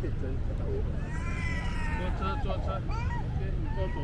坐车，坐车，先你坐左，